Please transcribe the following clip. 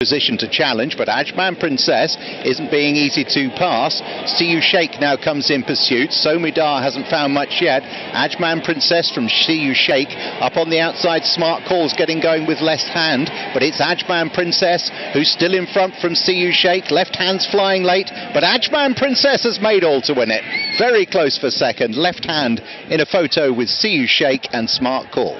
position to challenge, but Ajman Princess isn't being easy to pass. Siyoushake now comes in pursuit. Somidar hasn't found much yet. Ajman Princess from Siyoushake up on the outside. Smart Call's getting going with left hand, but it's Ajman Princess who's still in front from Siyoushake. Left hand's flying late, but Ajman Princess has made all to win it. Very close for second. Left hand in a photo with Siyoushake and Smart Call.